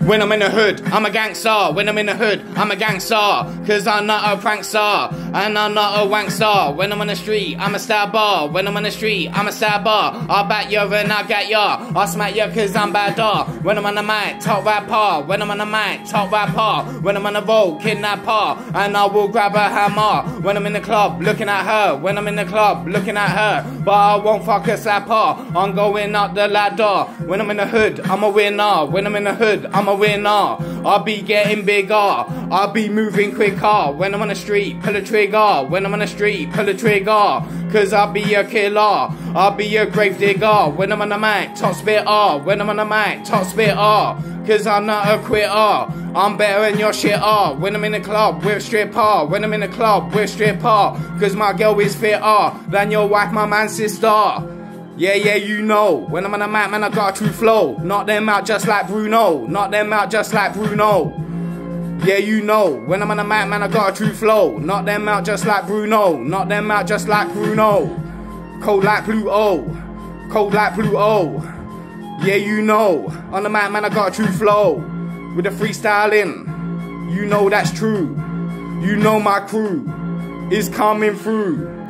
When I'm in the hood, I'm a gangster. When I'm in the hood, I'm a gangster. Cause I'm not a prankster. And I'm not a wankster. When I'm on the street, I'm a stabber. When I'm on the street, I'm a stabber. I'll bat you and I'll get ya. I'll smack you cause I'm bad dog. When I'm on the mic, top rapper. When I'm on the mic, top rapper. When I'm on the road, kidnapper. And I will grab a hammer. When I'm in the club, looking at her. When I'm in the club, looking at her. But I won't fuck a slapper. I'm going up the ladder. When I'm in the hood, I'm a winner. When I'm in the hood, I'm a winner. I'll be getting bigger. I'll be moving quicker. When I'm on the street, pull a trigger. When I'm on the street, pull a trigger. Cause I'll be a killer. I'll be a grave digger. When I'm on the mic, top spitter. When I'm on the mic, top spitter. Cause I'm not a quitter. I'm better than your shit. When I'm in the club, we're stripper. When I'm in the club, we're stripper. Cause my girl is fitter than your wife, my man, sister. Yeah, yeah, you know. When I'm on the mic, man, I got a true flow. Knock them out just like Bruno. Knock them out just like Bruno. Yeah, you know. When I'm on the mic, man, I got a true flow. Knock them out just like Bruno. Knock them out just like Bruno. Cold like Pluto. Cold like Pluto. Yeah, you know. On the mic, man, I got a true flow. With the freestyling. You know that's true. You know my crew is coming through.